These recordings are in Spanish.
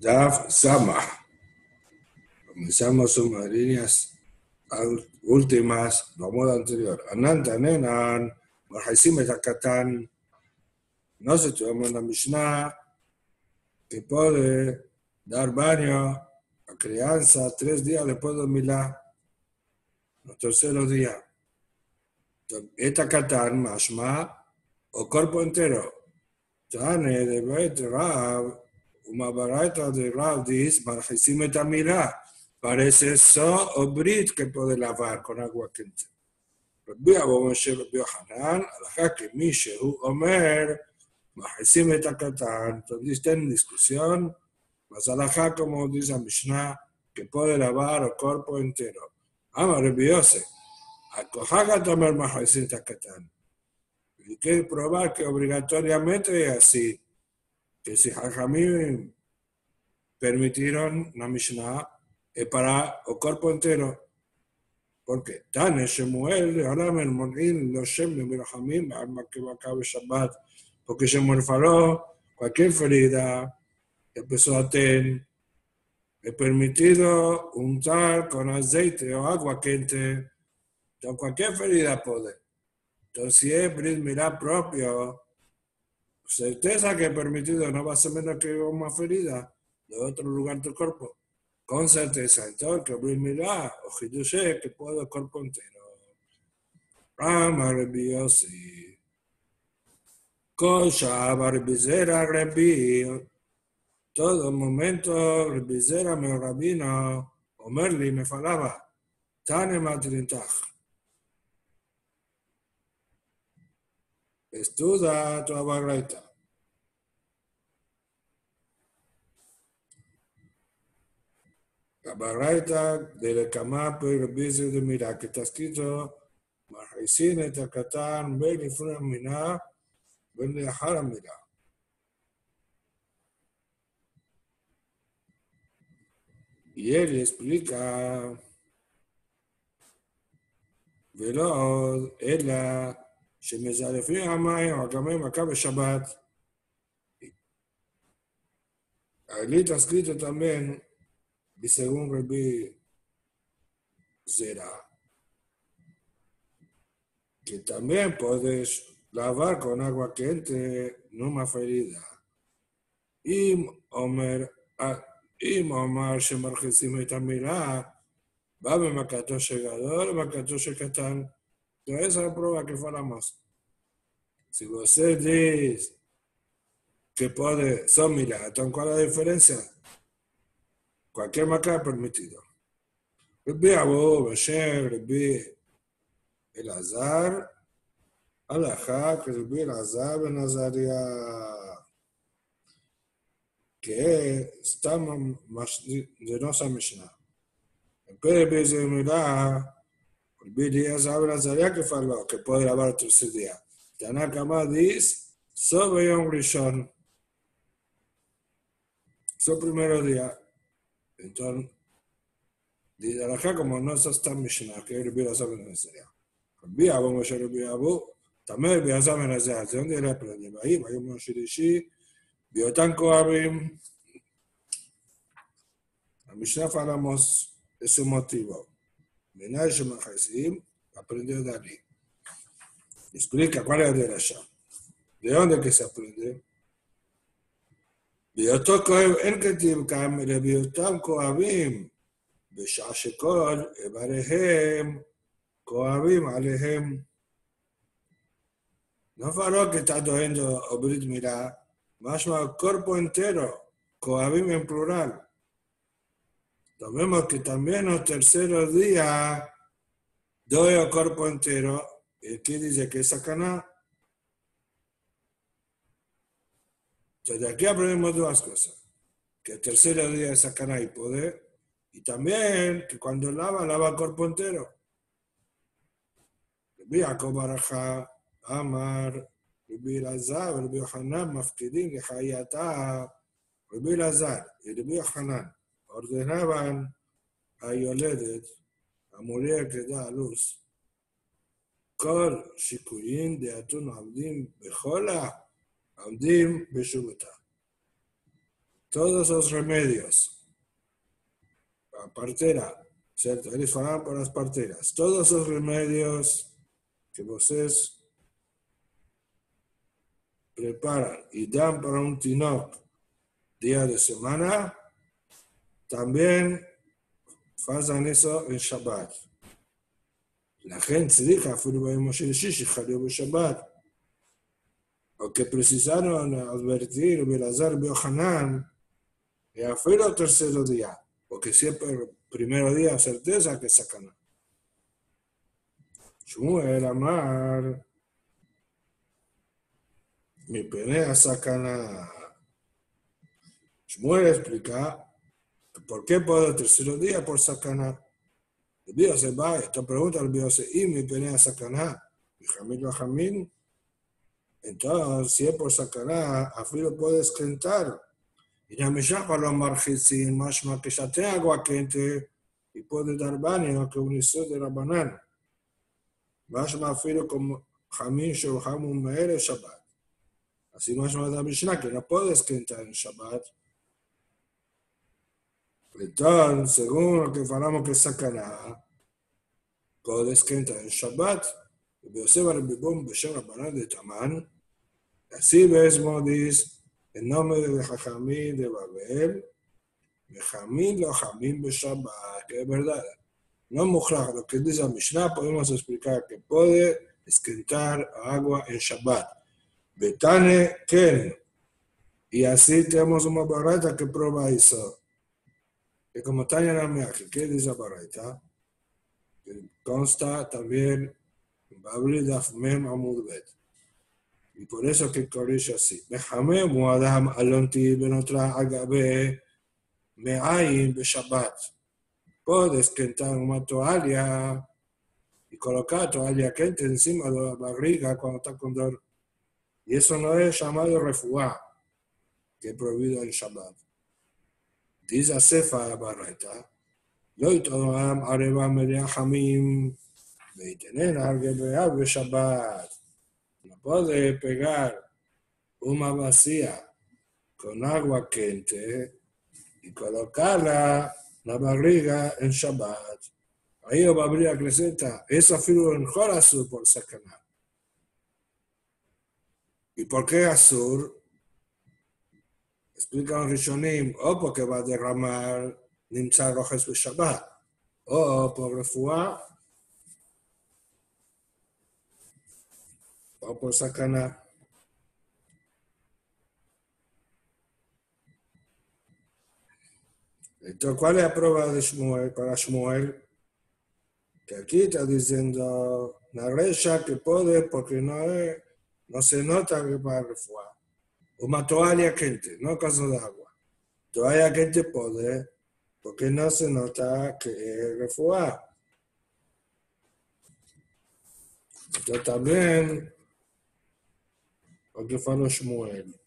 Daf Sama. Comenzamos unas líneas últimas, la moda anterior. Ananta Nenan, Marhaisim Etakatan. Nosotros tuvimos una Mishnah que puede dar baño a crianza tres días después de Milá, el tercer día. Etakatan, Mashma, o cuerpo entero. Tane de Beit Rab, una baraita de Rav dice, Marjisim et Amira, parece eso o brit que puede lavar con agua quente. רבי אבו משה רבי יוחנן, הלכה כמי שהוא אומר, מכניסים את הקטן, entonces está en discusión, mas הלכה como dice la Mishnah, que puede lavar el cuerpo entero. אמר רבי יוסף, הכוחך אתה אומר מכניסים את הקטן. Y que probar que obligatoriamente es así que si Jajamim permitieron la Mishnah para el cuerpo entero. Porque Tane Shemuel, ahora me morir los Shem de Mirajamim, alma que va a Shabbat, porque Shemuel faló cualquier ferida, empezó a tener, es permitido untar con aceite o agua quente, entonces cualquier ferida puede. Entonces, si es Brit Mirá propio, certeza que permitido no va a ser menos que una ferida de otro lugar del cuerpo. Con certeza, entonces, que abrir mirá o hidushé que puedo el cuerpo entero. Rama Rebi Yossi. Kosha Barbizera Rebi. Todo momento, Rebizera, mi rabino, Omerli me falaba. Tane matrintaj. estuda Trabagreta. Trabagreta de la cama previso de mira que está escrito Mahaisine Takatan Ben Ifuna Mina Ben Yahara Mina. Y él explica, veloz, ella, אלא שמזלפים המים או גם מכה בשבת. Allí está escrito también, y según Rabbi Zera, que también puedes lavar con agua quente no más ferida. Y Omer, y Omar שמרחיצים את המילה, בא במכתו של גדול ובמכתו של קטן. entonces, esa es la prueba que fuéramos. Si usted dice que puede, son mira, entonces, ¿cuál es la diferencia? Cualquier marca es permitido. Rabbi Abu Bashem, Rabbi Elazar, que Rabbi Elazar Ben Azaria, que estamos de nuestra Mishnah. En Pérez que puede el tercer día. Tanakama dice, sobre Yom Rishon, su primer día. Entonces, dice acá como no está esta Mishnah, que Rabbi Elazar Ben Azaria. Rabbi Abu Moshe Rabbi Abu, también Rabbi Elazar Ben Azaria, ¿de dónde le aprende? Ahí, Bayom Shirishi, Biotan Kohabim. La Mishnah falamos de su motivo. Menayim Mahazim aprendió Dalí. Explica cuál era el Hashem. ¿De dónde que se aprende? בהיותו כואב אין כתיב כאן, אלא בהיותם כואבים, בשעה שכל איבריהם כואבים עליהם. נפלו כתדוהן או ברית מילה, משמע קורפו אינטרו, כואבים הם פלורל. Sabemos que también los terceros días doy el cuerpo entero. Y eh, aquí dice que es sacaná. Entonces, aquí aprendemos dos cosas. Que el tercer día es sacaná y poder. Y también que cuando lava, lava el cuerpo entero. Jacob Baraja, Amar, Rabbi Elazar, Rabbi Hanan, Mafkidim, Lehayatá, Rabbi Elazar y Rabbi Hanan ordenaban a יולדת, המורה כדה הלוס, כל שיקולים דעתון עומדים בכל העומדים בשובתה. todos los remedios, la partera, ¿cierto? Eles falaram para las parteras, todos los remedios que vocês preparan y dan para un tinoc día de semana, también hacen eso en Shabbat. La gente se dijo, fue Moshe Shishi, Jaleo Shabbat. O precisaron advertir Belazar Biohanan, y fue el tercer día, porque siempre el primer día certeza que sacan. Shmuel Amar, mi pelea sacana. Shmuel explica por qué puedo el tercer día por sacana. El Dios se va, esta pregunta el Dios y mi pelea sacana. Y Jamil Jamil. Entonces, si es por sacana, afilo puede esclentar. Y ya me llama los margitzin, más que ya tenga agua quente y puede dar baño que un de la banana. Más afilo como Jamil, Shohamun, Meere, Shabbat. Así más o la Mishnah, que no puede esclentar en Shabbat. Entonces, según lo que falamos que sacará, puede esclentar en Shabbat. ויוסף הרבי בום בשם רבנן דתמן, así mismo dice el nombre de Jajamín de Babel, Jajamín lo Jamín Shabbat, que es verdad. No mujraj, lo que dice la Mishnah, podemos explicar que puede escrentar agua en Shabbat. Betane Ken. Y así tenemos una barata que prueba eso. Que como Tanya Rameach, ¿qué dice? Que consta también Babli Daf Mem Amud Bet. Y por eso que corrige así. Mejame Muadam Alonti Benotra Agabe Me'ayin Shabbat. Puedes escrentar una toalla y colocar toalla quente encima de la barriga cuando está con dolor. Y eso no es llamado refuá, que es prohibido en Shabbat dice a Sefa la barreta, no itoram areva media jamim, veitenen argebeab de Shabbat. No puede pegar una vacía con agua quente y colocarla la barriga en Shabbat. Ahí va a abrir la crescenta. Eso afirma en Jorazú por sacanar. ¿Y por qué Azur? Explican Rishonim, o porque va a derramar Nimtza Rojas Shabbat, o por refuá, o por sacana. Entonces, ¿cuál es la prueba de Shmuel, para Shmuel? Que aquí está diciendo, la recha que puede porque no es no se nota que va a Una toalla quente, no caso de agua. Toalla quente puede, porque no se nota que es refuar. Entonces también, lo que faló Shmuel.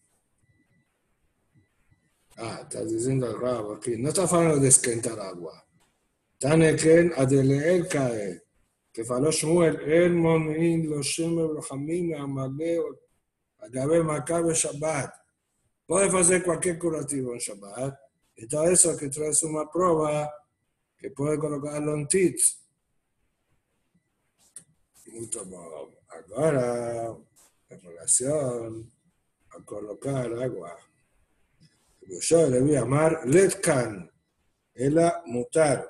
Ah, está diciendo el rabo aquí. No está hablando de esquentar agua. Taneken adele cae. כפעלו שמואל, אין מונעים לו שמר וחמים מהמלא Agabe Macabe Shabbat. Pode fazer qualquer curativo em Shabbat. Y Então, isso aqui traz uma prova que pode colocar lontit. Muito bom. Agora, em relação a colocar agua. Yo le voy a Amar, Letkan, Ella mutar.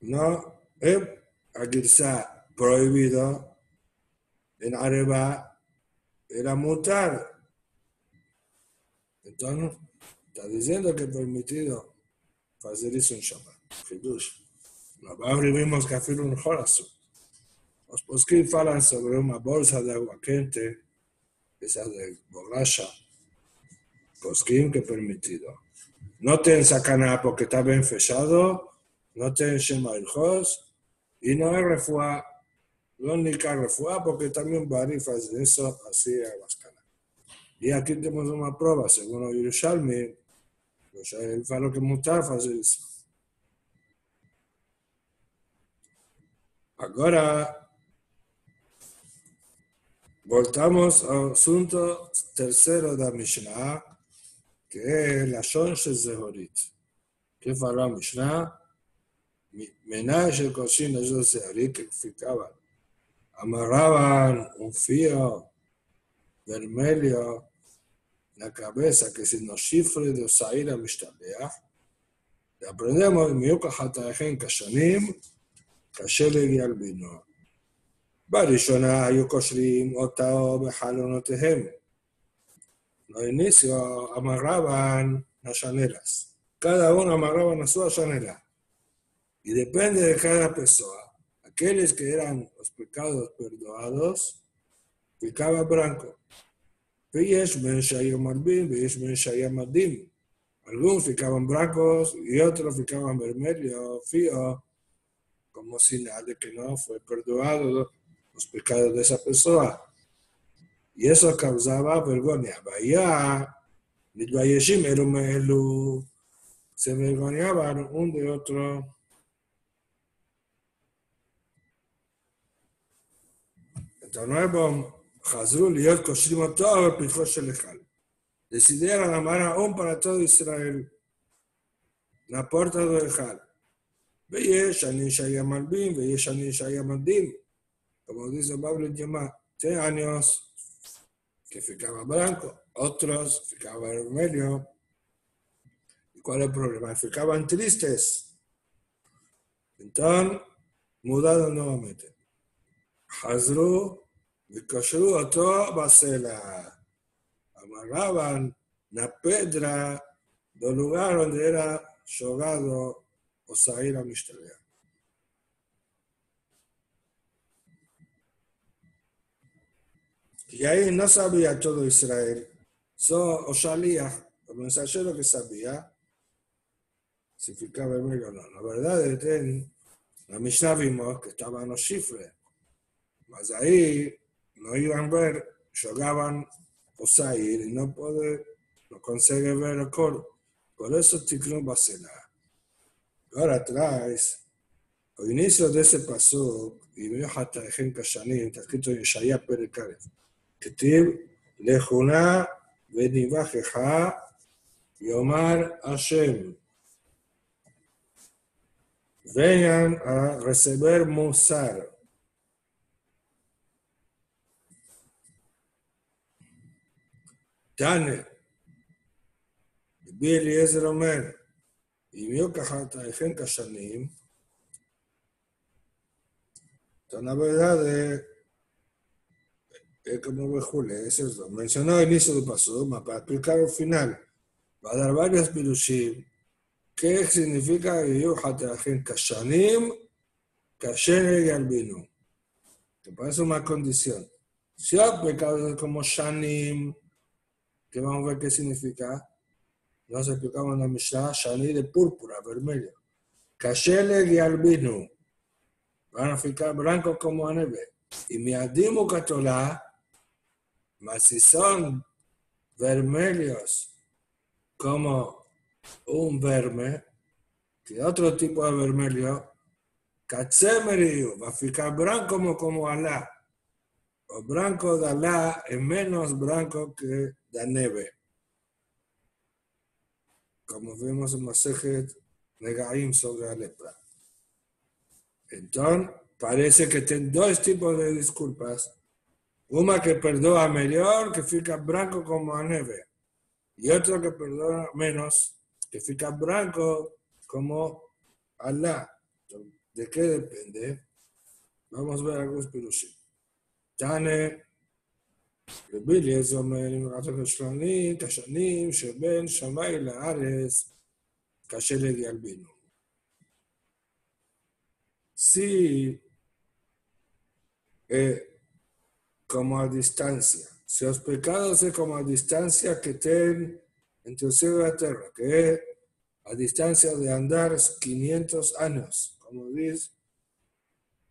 No, é a prohibido en Areba era mutar. Entonces, está diciendo que es permitido hacer eso en Shabbat. Hidush. Los Babri vimos que hacer un horazo. Los poskim falan sobre una bolsa de agua quente, esa de borracha. Poskim que permitido. No ten sacana porque está bien fechado no tiene Shema y no es refuá, no ni refuá porque también Bari hace eso así a Vascana. Y aquí tenemos una prueba, según el Yerushalmi, pues él fue que mutar hace eso. Ahora, Voltamos al asunto tercero de la Mishnah, que es la Shon Zehorit. ¿Qué fue la Mishnah? Menage cocina de Zehorit que significaba amarraban un fío vermelho en la cabeza que se nos chifre de Osaira Mishtabea. Y aprendemos en Miyuka Hataejen Kashanim, Kashele y Albino. בראשונה היו קושרים אותו בחלונותיהם. Lo inicio amarraban las llaneras. Cada uno amarraba a su llanera. Y depende de cada persona. aqueles que eran os pecados perdoados, ficaba branco. Veis marvin, veis. Algunos ficaban blancos y otros ficaban vermelhos, fío, como señal de que no fue perdonado los pecados de esa persona. Y eso causaba vergüenza. Vaya, se vergoñaban un de otro. את הנויבום חזרו להיות קושרים אותו על פתחו של היכל. Decidieron amar aún para todo Israel, la puerta del היכל. ויש אני שהיה מלבים ויש אני שהיה מדים. como dice Pablo Yemá, tres años que ficaba blanco, otros ficaba vermelho. ¿Y cuál es el problema? Ficaban tristes. Entonces, mudaron nuevamente. Hazru, Vikashru, Oto, Basela. Amarraban la pedra del lugar donde era jugado Osaira Mishtelea. Y ahí no sabía todo Israel. So, Oshalía, el mensajero que sabía, si ficaba vermelho o no. La verdad es que la Mishnah vimos que estaban los chifres. Mas ahí no iban a ver, llegaban a ir y no puede, no consigue ver el coro. Por eso este Tikkun Basela. Ahora atrás, al inicio de ese paso, y me hasta el Ejem Kashanim, está escrito en Shaya Perecaret, que Tib lejuná benibajeja yomar Hashem. Vengan a receber Musar. Tane, רבי אליעזר אומר, אם יהיו ככה תאריכים כשנים, אתה verdad de es como Bejule, es eso. Mencionó el inicio del paso, para explicar el final. Va a dar varios pirushim. ¿Qué significa Yuhatrajen Kashanim, Kashen y Albino? Que parece una condición. Si hay pecados como Shanim, que vamos a ver qué significa, nos explicamos en la Mishnah, Shanim de púrpura, vermelho. Kashen y Albino. Van a ficar blancos como a neve. Y mi adimo catolá, mas si son vermelhos como un verme, que otro tipo de vermelho, Katsemeriu va a ficar blanco como, como Alá. O blanco de Alá es menos blanco que la nieve. Como vimos en Masejet Negaim sobre la lepra. Entonces, parece que tiene dos tipos de disculpas una que perdona mejor, que fica blanco como la nieve. Y otro que perdona menos, que fica blanco como Allah. ¿De qué depende? Vamos a ver algunos pirushim. Tane, רבי אליעזר אומר, אם רצו כשלונים, כשנים שבין שמאי לארץ, קשה לגלבינו. Si eh, como a distancia. Si los pecados es como a distancia que ten entre el cielo y la tierra, que es a distancia de andar 500 años, como dice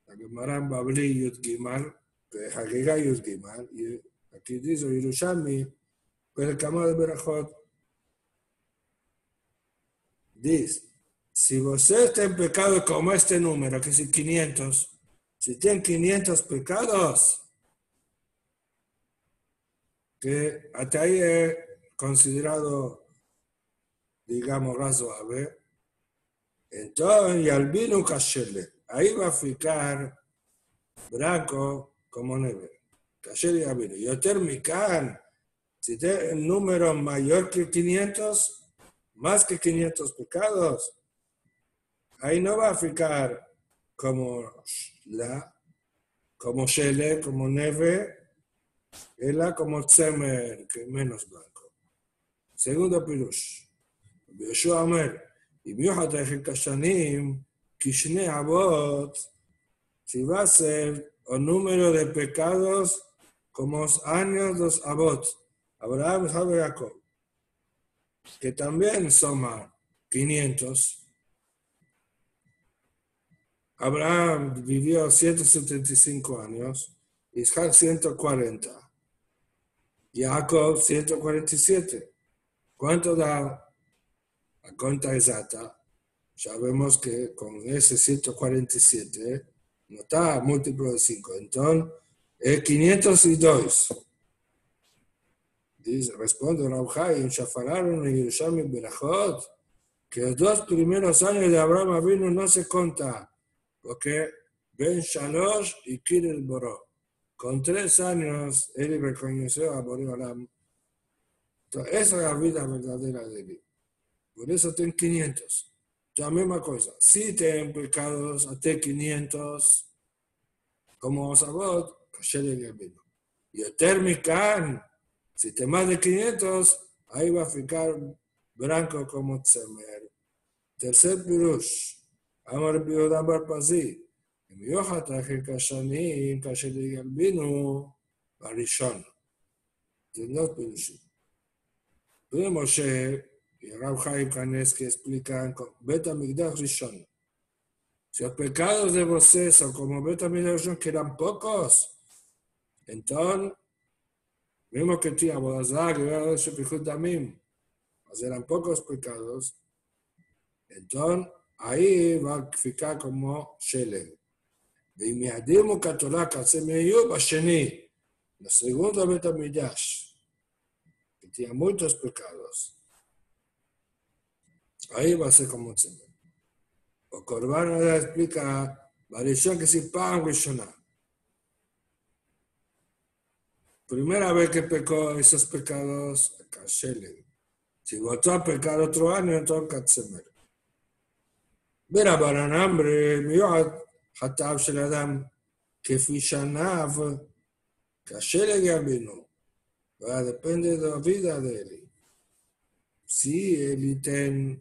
la Gemara en Babli Yud Gimal, que es Hagiga Yud Gimal, y aquí dice si vosotros tienen pecado como este número, que es 500, si tienen 500 pecados, que hasta ahí es considerado, digamos, razoable. Entonces, y al vino ahí va a ficar blanco como nieve. Cachele y albino. Y termican, si tiene un número mayor que 500, más que 500 pecados, ahí no va a ficar como la, como shele, como neve, la como tzemer, que es menos blanco. Segundo pirush. Yoshua Amer, y מיוחד היחיד כשנים, כשני אבות, si el número de pecados como los años de los Abraham, y Jacob, que también suman 500. Abraham vivió 175 años, Isaac 140, Jacob 147. ¿Cuánto da la cuenta exacta? Sabemos que con ese 147 no está múltiplo de 5, entonces es 502. Dice, responde Rabjai, en Shafararon y Yerushalmi Berajot, que los dos primeros años de Abraham vino no se cuenta, porque Ben Shalosh y Kirel Boró. Con tres años, él reconoció a Boreolam. Entonces, esa es la vida verdadera de él. Por eso tiene 500 La misma cosa. Si tienen pecados hasta 500, como Sabot, Kasher el vino. Y el Termican, si te más de 500, ahí va a ficar blanco como Tzemer. Tercer pirush. Amar Biodam Barpazi. מיוחד אחרי כשנים, כאשר יגלבינו בראשון. זה לא פירושים. ומשה, הרב חיים קנסקי explica בית המקדש ראשון. Si los pecados de vocês son como beta son que eran pocos, entonces, mismo que tinha Bodazar, que era hecho Pijut Damim, mas eran pocos pecados, entonces ahí va a ficar como Shelem. ואם יעדימו כתורה כעצם יהיו בשני, la segunda beta midrash, que tenía muchos pecados. Ahí va a ser como Tzemer. O Corban ahora explica, Barishon que si Pam Rishonah. Primera vez que pecó esos pecados, Kashelem. Si votó a pecar otro año, entonces Katzemer. Mira, para hambre, mi חטאיו של אדם כפי שניו, קשה לגבינו. Va, depende de la vida de él. Si él tiene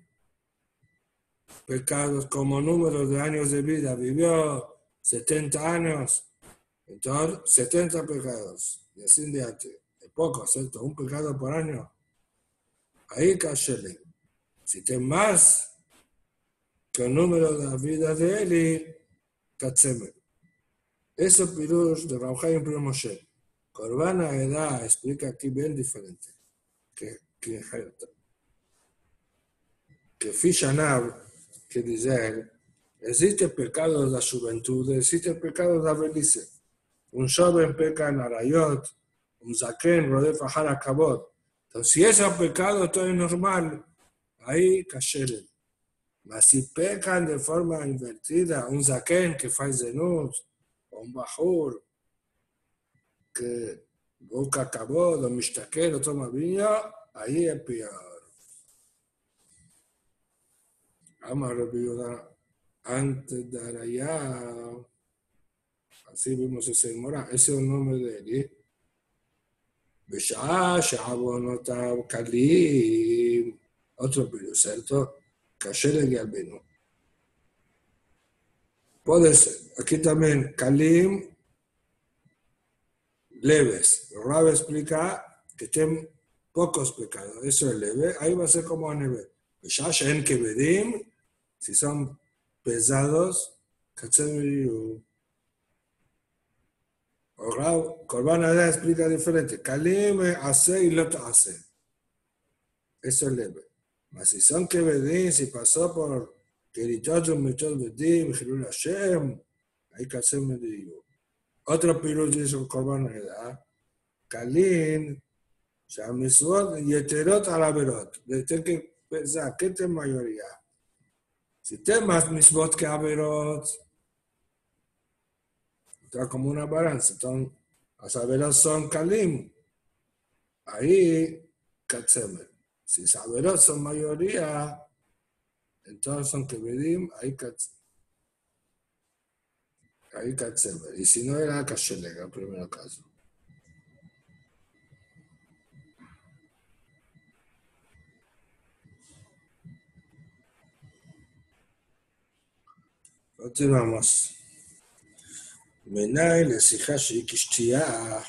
pecados como número de años de vida, vivió 70 años, entonces 70 pecados, y así de antes. Es poco, ¿cierto? Un pecado por año. Ahí cachele. Si tiene más que el número de la vida de él, Katzemer. Eso pirush de Rauhai Primo Moshe. Corbana Edad explica aquí bien diferente que, que, que Fishanab, que dice él, existe el pecado de la juventud, existe el pecado de la velhice. Un joven peca en Arayot, un zaken rodefa Harakabot. Entonces, si ese pecado todo es normal, ahí cacheren. Mas si pecan de forma invertida, un zaken que faz zenut, o un bajur que busca acabó, o mishtaker, o toma vino, ahí es peor. Amar antes de Arayá, así vimos ese mora, ese es el nombre de él. בשעה שעוונותיו קלים, otro pero ¿cierto? Kasher y Albino. Puede ser. Aquí también, Kalim, leves. Rab explica que tienen pocos pecados. Eso es leve. Ahí va a ser como a nivel. en Kebedim, si son pesados, Katsem Rab, Corban Adá explica diferente. Kalim hace y lo hace. Eso es leve. Mas si son que vedín, si pasó por Keritotum, Michol Bedim, Jerul Hashem, hay que hacerme de Otro pirush dice Corban Edad, Kalin, שהמשרות יתרות על עבירות. ותקן זה הכתם mayoría. Si temas misbot עבירות, está como una balanza. Entonces, las averos son calim. Ahí, katzemer. Si las averos son mayoría, entonces son kebedim, ahí katzemer. Ahí katzemer. Y si no era kashelega, el primer caso. כותב עמוס. בעיניי לשיחה שהיא כשתייה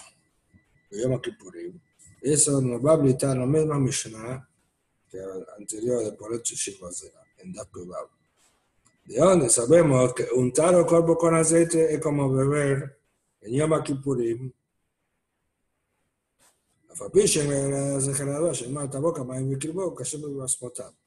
ביום הכיפורים. עשר נובע בליטה לומד מהמשנה, כאנטריור לפולט שישי זה, אין דף פ"ו. דיונס, הרבה מאוד, אונטרו כל בוקון הזית כמו בבר, אין יום הכיפורים. אף על פי שזכר הרבה, שאמר תבוא כמים וקרבו, קשה בבשמותיו.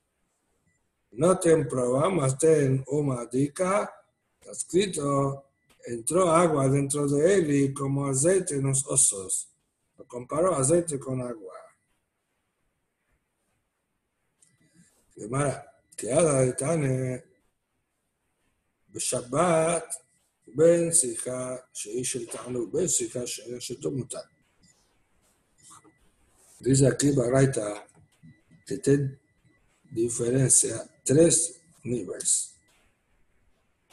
Noten, probamos ten uma dica, está escrito, entró agua dentro de él y como aceite en los osos. Lo comparó aceite con agua. Gemara, que haga de Tane, בשבת, בין שיחה שהיא של תענוג, בין שיחה שהיא של תמותה. Dice aquí Baraita que te diferencia tres niveles.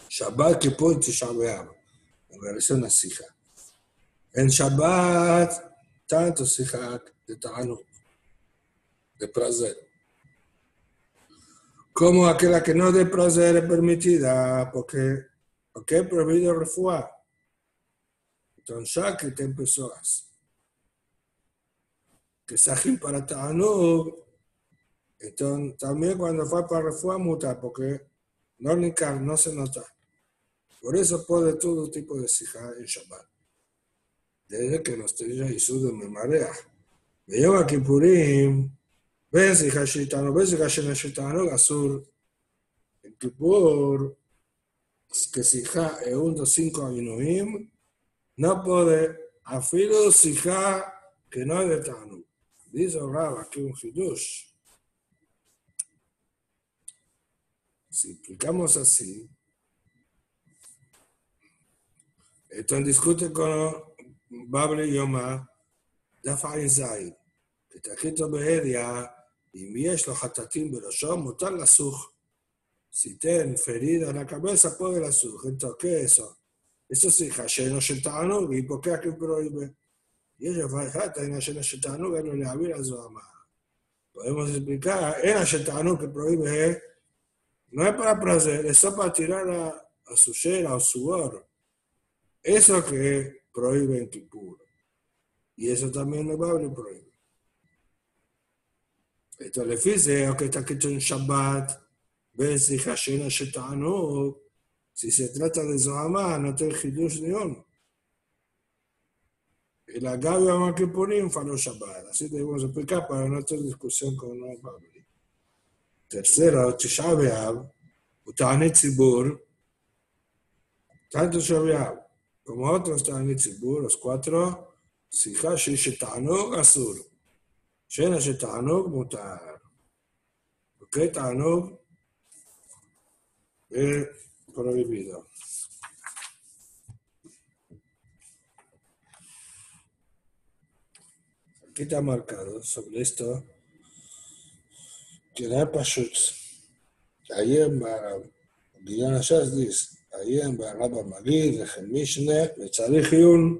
Shabbat, Kippur y Tisha en relación a Sija. En Shabbat, tanto Sija de Ta'anuk, de placer, como aquella que no de placer es permitida, porque, porque es prohibido refuar. Entonces, ya que te empezó así. Que Sajim para Ta'anuk entonces, también cuando fue para refuar muta, porque no nikar, no se nota. Por eso puede todo tipo de sija en Shabbat. Desde que los trilla y sudo me marea. Me lleva a Kippurim, ven sija shitano, ven sija shitano, gasur. En Kippur, que sija es uno cinco avinuim, no puede afilo sija que no es de Tanu. Dice Rab, aquí un hidush. Si explicamos así, entonces discute con Bable Yoma, דף ע"ז, ותחיתו בהדיה, אם יש לו חטאתים בראשו, מותר לסוך. Si ten ferida en la cabeza, puede la suje. Entonces, ¿qué es eso? Eso sí, lleno של תענוג, ¿y por qué aquí prohíbe? Y ella va a dejar, en lleno של תענוג, no le había la Podemos explicar, en el תענוג que prohíbe es no es para placer, es para tirar a, su shera, a su sudor. Eso que prohíbe en Kippur. Y eso también va a prohíbe. Esto le dice, aunque está escrito en Shabbat, ves y Hashena Shetanu, si se trata de Zohamá, no te hidush ni uno. El agavio a Kippurim faló Shabbat. Así debemos explicar para no tener discusión con los Tisha B'Av, Utane Tzibur, tanto B'Av como otros Utane Tzibur, los cuatro, Sija Shetanu Asur, Shena Shetanu Mutar. ¿Ok? Tanug es prohibido. Aquí está marcado sobre esto Can I פשוט. עיין בגלל השסדיס, עיין ברב מגיד וכן משנה, וצריך עיון.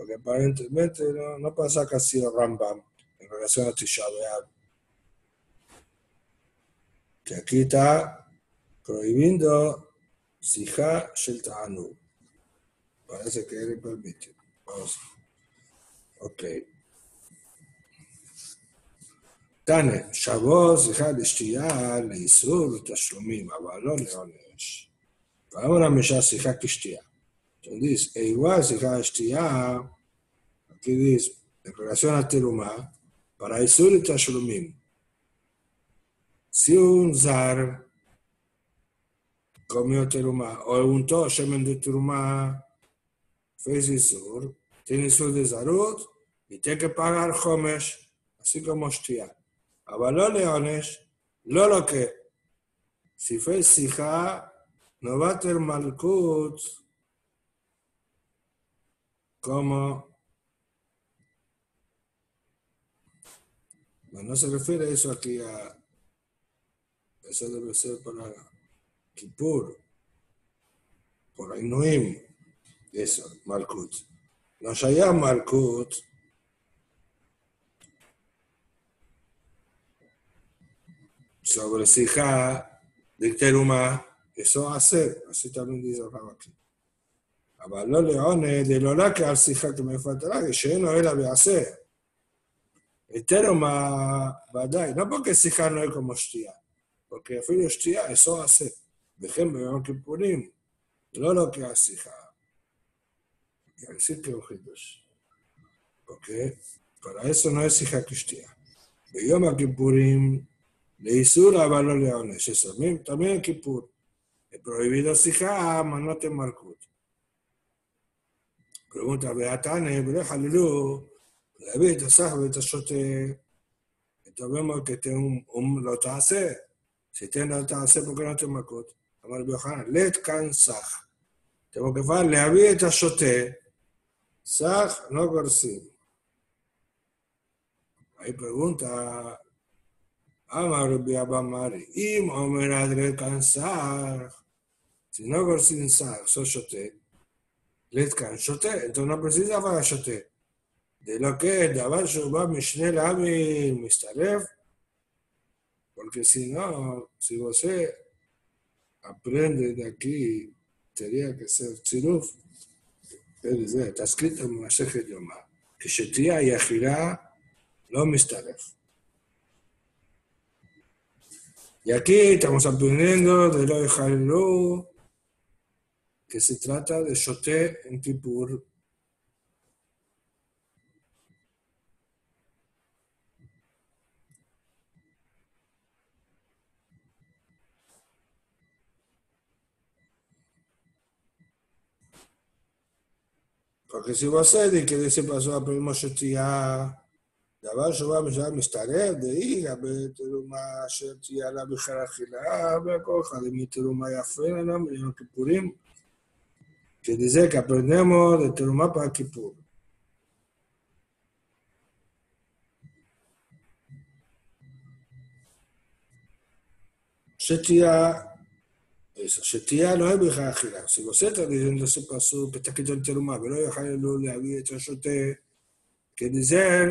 ובאמת לא, לא פסק הסיר רמב"ם, בגלל התשעה באב. כי הכיתה פרוימינדו שיחה של תענוג. parece que era permitido. Vamos. Ok. תנא, שבו שיחה לשתייה לאיסור ותשלומים, אבל לא לעונש. ואמר המשנה שיחה כשתייה. E igual si cada estía, aquí dice, en relación a teruma, para y Tashlumim. Si un zar comió teruma, o untó shemen de teruma, fez Isur, tiene Isur de Zarut, y tiene que pagar Homesh, así como Shtia. Avaló leones, lo lo que, si fue Sija, no va a tener Malkut como. No se refiere eso aquí a. Eso debe ser para Kippur, por Ainuim, eso, Malkut. No haya Malkut. Sobrecija דקתי אומה, אסור עשר, עשית מדי זרחה מקלי. אבל לא לעונד, אלא רק על שיחה כמפת הרגע, שאינו אלא בעשר. אתרומה, ודאי, לא בוקר שיחה לא נוהג כמו שתייה, בוקר אפילו שתייה, אסור עשר. וכן ביום הכיפורים, לא לוקח שיחה. כן, יחסית לו חידוש. אוקיי? כל העשר לא נוהג שיחה כשתייה. ביום הכיפורים, לאיסור אבל לא לעונש, ששמים תמי כיפור. Prohibido השיחה, מנות מלכות. ואת ענה, ולך עלילו להביא את הסך ואת השוטה, את אומר מאוד תתאום אום לא תעשה, שתן לא תעשה פגנות ומכות. אמר רבי יוחנן, לית כאן סח. תבוא כבר להביא את השוטה, סך לא גורסים. היי פרגונטה, אמר רבי אבא מרי, אם עומר אומר כאן סך, תינוגר סין סך, סו שותה, לתקן שותה, אינטונה פרסיס אבל שותה. כן, דבר שהוא בא משני לעמים, מסתלף, כל si no, עושה, usted דקי, תריע כסף tendría que ser צילוף. זה, תסכית המסכת יומה, כשתהיה היחידה, לא מסתלף. Y aquí estamos aprendiendo de lo de que se trata de Shoté en Kippur. Porque si vos sabés de que de ese paso la primera דבר שבו בשעה מסתרב, דהי, בתרומה אשר תהיה עליו בכלל אכילה, והכוח הלמי תרומה יפה, עליו מיום הכיפורים, שדיזה קפרנמו לתרומה פעם כיפור. שתהיה, שתהיה לא יהיה בכלל אכילה, שבוסתא דיזון נשא פסוק בתקדון תרומה, ולא יחללו להביא את רשותיה כדיזר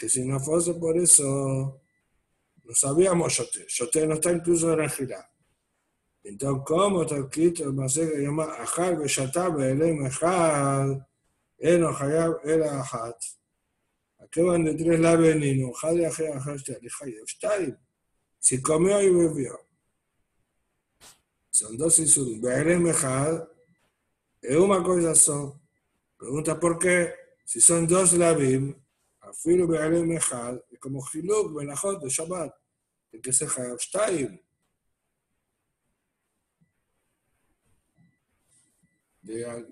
que si no fuese por eso, no sabíamos Yoté. Yoté no está incluso en la gira. Entonces, ¿cómo está escrito el pasaje que llama Ajal Beshatá Belem Ejal? Eno Hayab era Ajat. Aquí van de tres la Ajal Si comió y bebió. Son dos insultos. Belem Ejal. Es una cosa son. Pregunta por qué. Si son dos labim, Ejal, es como Hiluk, Benajot de Shabbat. El que se Hayab Shtayim.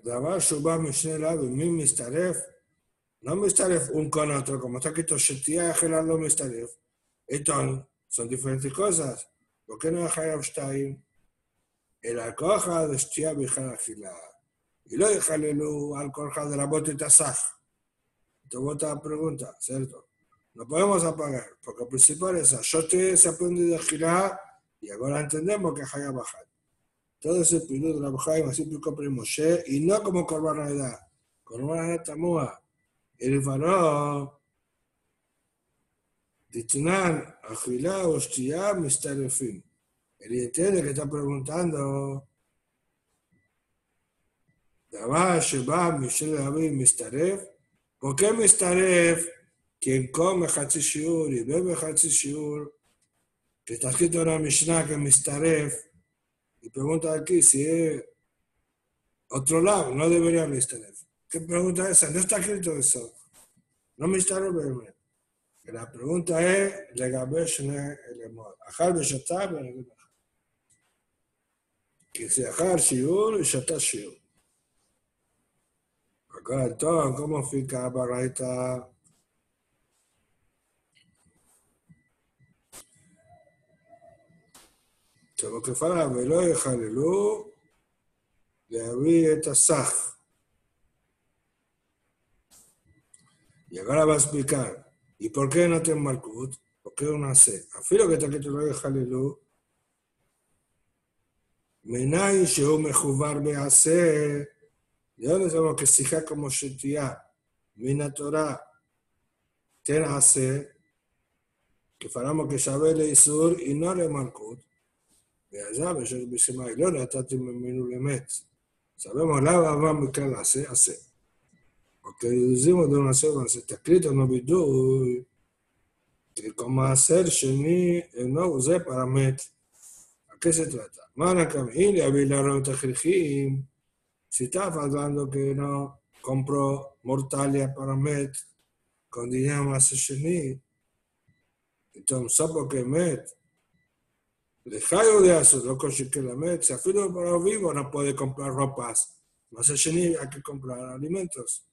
דבר שהוא בא משני אליו, ומי מצטרף? לא מצטרף un con otro, como está שתייה אכילה לא מצטרף. עיתון, son diferentes cosas. ¿por qué חייב שתיים? אלא כל אחד זה בכלל אכילה. Y לא יכללו על כל אחד לרבות את הסך. Tengo otra pregunta, ¿cierto? No podemos apagar, porque el principal es, yo estoy aprendiendo de girar y ahora entendemos que Hayab bajar. Todo ese piloto de la Bajaim, así explicó Moshe, y no como Corban edad. Corban edad Tamoa. El varón, Ditunan, Ajilá, Hostia, Mister Fin. Él entiende que está preguntando. Dabá, Sheba, Michel David, Mistaref. ¿por qué מסתרף? quien come חצי שיעור, y bebe חצי שיעור, que está escrito en la Mishnah que מסתרף, y pregunta aquí si es otro lado, no debería estar. ¿Qué pregunta es esa? No está escrito eso. No me está verme. La pregunta es, לגבי שני אלמות. אכל ושתה ונגיד לך. כי זה אכל שיעור ושתה שיעור. Cantón, ¿cómo fica Barraita? עכשיו כפניו, ולא יחללו להביא את הסך. Llegar a va a explicar, ¿y por qué no te malkut? ¿Por qué no hace? Afilo que te lo yo me שהוא me hace. Y donde sabemos que Sijá como Shetiyah, Mina Torah, Ten Hacer, que falamos que Shabé le Isur y no le Malkut, ועזב אשר בשם העליון נתתי ממנו למת. סבבה, למה אמר מכאן עשה? עשה. אוקיי, יוזים אדון עשה ועשה. תקליט אינו בידוי, כמו מעשר שני אינו וזה פרמט. הכסת ואתה. מה נקם? הנה אביא לנו הכרחים. si sta parlando che no, compro mortalia para Met con dinero más sheni, entonces sabe que Met, dejá de hacer lo que la Met, si afilo para vivo no puede comprar ropas, más sheni hay que comprar alimentos.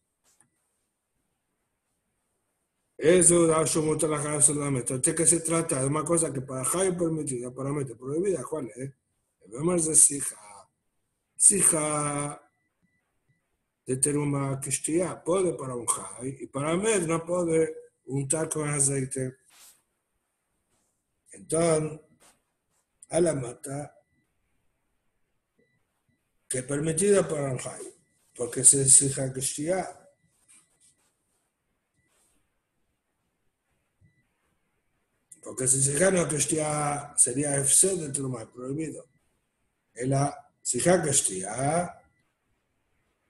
Eso da su mucho la cara solamente. ¿De qué se trata? Es una cosa que para Jairo permitida, para Met prohibida, ¿cuál ¿eh? es? El más de Sija. Sija de ter uma questia, pode para unjar, e para Ahmed não pode untar com azeite. Então, ela mata que é permitida para unjar, porque se exige questia. Porque se exige a questia seria FC de Trumá, proibido. Ela, se já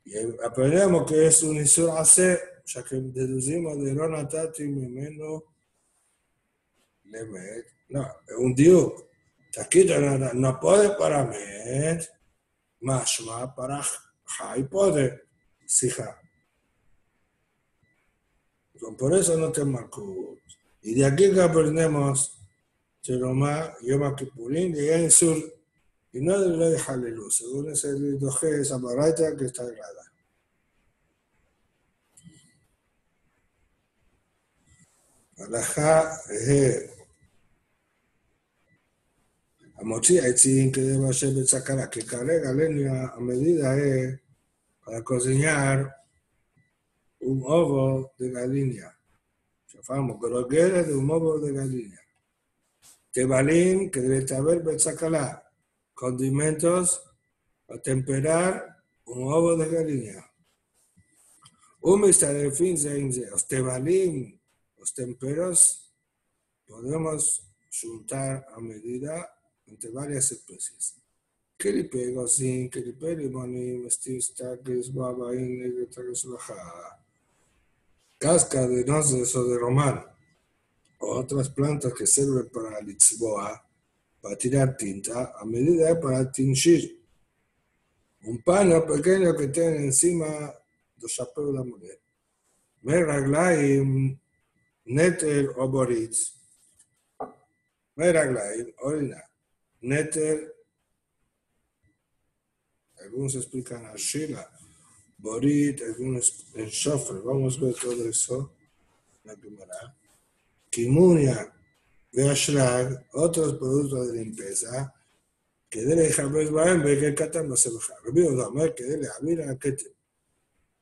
y aprendemos que es un Isur Ase, ya que deducimos de no natati menos lemet. No, es un diuk. Taquita no, no puede para met, mashma para jai puede, sija. Por eso no te marcó. Y de aquí que aprendemos, Cheroma, Yoma Kipulín, y el sur y no le deja luz, según ese doje, esa baraita que está grada. הלכה ה' המוציא עצים כדי לבשל בסכנה, כי כרגע לניה המדידה es para cocinar un ovo de gallina. Llamamos groguera de un ovo condimentos a temperar un ovo de gallina. Fin de los tebalín, los temperos, podemos juntar a medida entre varias especies. Kiripe, gozin, kiripe, limonín, mestista, gris, babaín, negrita, baja. Casca de noces o de román, otras plantas que sirven para litzboa, para tirar tinta a medida para tingir. Un pano pequeño que tiene encima del chapéu de la mujer. Meraglaim neter oboritz. Meraglaim, orina. Neter, algunos explican a Sheila, Borit, algunos en Shofre. Vamos a ver todo eso. La primera. Kimunia, Veashrag, otros productos de limpieza, que debe Jabez Baem, que el Katan no se baja. Que debe abrir a Ketem.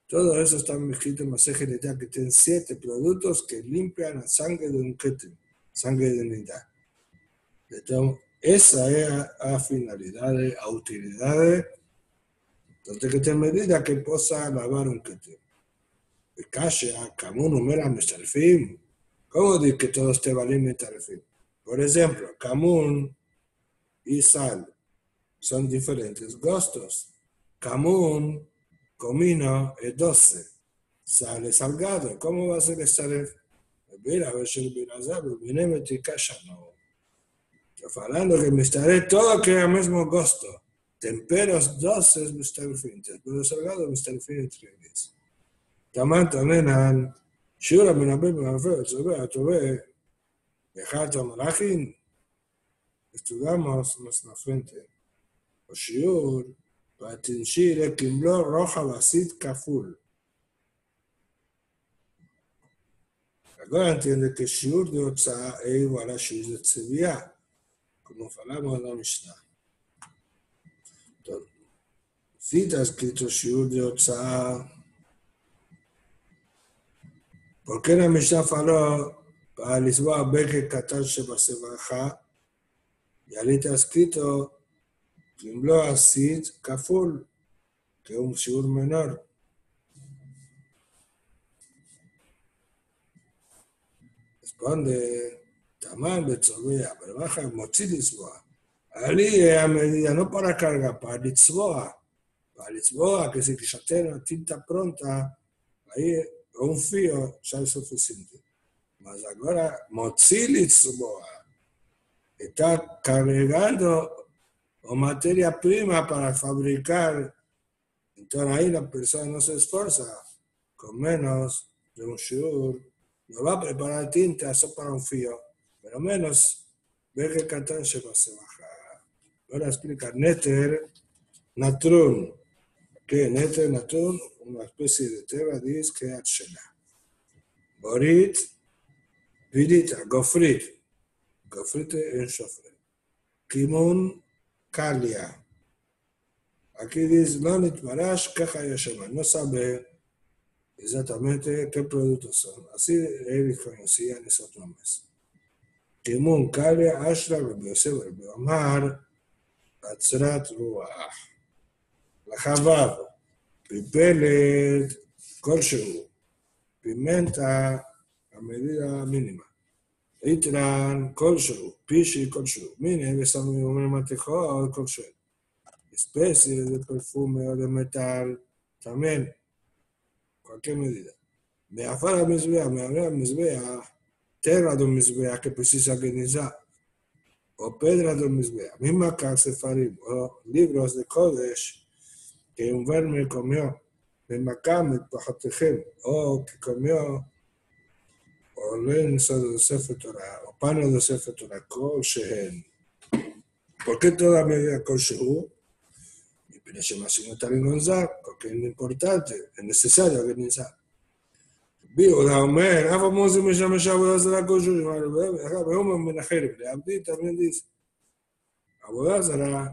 Todo eso está escrito en Maseje Nidá, que tienen siete productos que limpian la sangre de un Ketem, sangre de Nidá. Entonces, esa es la finalidad, la utilidad, donde que te medida que possa lavar un Ketem. Kasha, Kamun, Umera, Meshalfim, ¿Cómo dice que todos te valen fin? Por ejemplo, camun y sal son diferentes gustos. Camun, comino es doce. Sal es salgado. ¿Cómo va a ser sal? Mira, a ver si viene me casa no. Estoy hablando que me estaré todo que el mismo gusto. Temperos doces me estaré fin. Pero salgado me estaré fin entre ellos. Tamán también שיעור המנבא מרפא, הצובע, התובע, ואחד המלאכים, ותודה מסנפנתם. אה? בשיעור, ותנשי לקמלו לא רוחב עשית כפול. לא הגורנטי זה כשיעור דה הוצאה, אי ועלה שיעור זה לצבייה, כמו פעלה מאוד משנה. טוב, עשית אז כתוב שיעור הוצאה ¿por qué la Mishnah faló para Lisboa Beke Katan Shebasebaja? Y ahí está escrito Kimlo Asid Kaful, que es un Shiur menor. Responde, Tamán Betzobea, pero baja Mochi Lisboa. Ali a medida, no para carga, para Lisboa. Para Lisboa, que que tiene la tinta pronta, ahí un fío ya es suficiente. Mas ahora, Mochi Lisboa está cargando o materia prima para fabricar. Entonces ahí la persona no se esfuerza con menos de un shur, no va a preparar tinta solo para un fío, pero menos ve que el cantón se a bajar. Ahora explica Neter Natrun, que Neter Natrun, una especie de tierra, que es Shela. Borit, Vidita, Gofrit, Gofrit en Shofre. Kimun, Kalia. Aquí dice, Lonit Marash, Kaja Yashema. No sabe exactamente qué productos son. Así él conocía en esos nombres. Kimun, Kalia, Ashra, Rabbi Yosef, Rabbi Omar, Atzrat Ruach. La Jabab, Pimenta a medida mínima. Itran, Kolshu, Pishi, Kolshu. Mine, besame un matejo, Kolshu. Especies de perfume o de metal, también, cualquier medida. Me afara misbea, me abra misbea, terra do misbea que precisa organizar. O pedra do misbea. Misma que Sefarim, o libros de Kodesh que un verme comió. Me macame, pajotejem, o que comió או lenzo de Sefer Torah, o pano de Sefer Torah, kol shehen. ¿Por qué toda medida kol shehu? Y Pineche más no está organizar, porque es importante, es necesario organizar. ביו da אומר, אף המוזי משמש עבודה זרה כל שהוא, והיום המנחם, להבדיל también dice, עבודה זרה,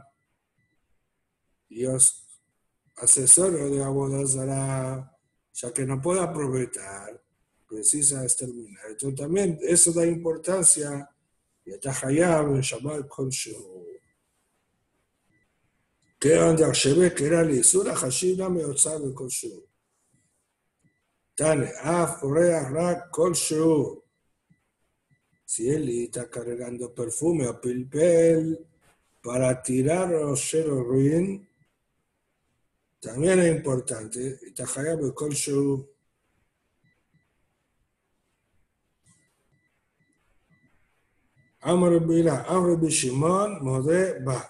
Dios asesor de Aboda Zara, ya que no puede aprovechar, precisa exterminar. Entonces también eso da importancia y está Hayab en Shabbat Kol Shehu. Que donde se que era Lisura Hashina Meotzah de Kol Shehu. Tane, Af Rea Ra Kol Shehu. Si él está cargando perfume o pilpel para tirar o ruin, también es importante. Y Tajayab Kol Shehu. אמר רבי הילה, אב רבי שמעון מודה בה.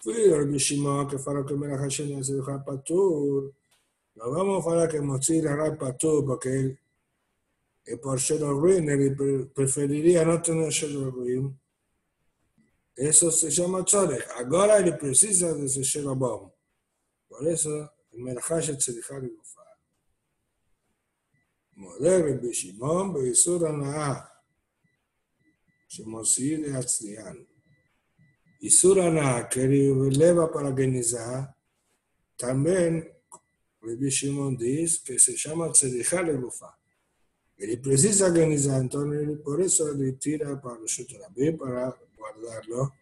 אפילו רבי שמעון כפרה כמלך השני הזה לך פטור. No vamos a falar que Mozilla era pato porque él, eh, por ser ruin, él preferiría no tener ser ruin. Eso se llama tzorech. Ahora él precisa de ese sherabom. Por eso, מלאכה של צריכה לגופה. מורה רבי שמעון באיסור הנאה, שמוציאי להצליען. איסור הנאה, קרי ולב הפרגניזה, טמבן רבי שמעון דיס, כששמה צריכה לגופה. Y precisa organizarlo, y por eso le tira para su rabí para guardarlo.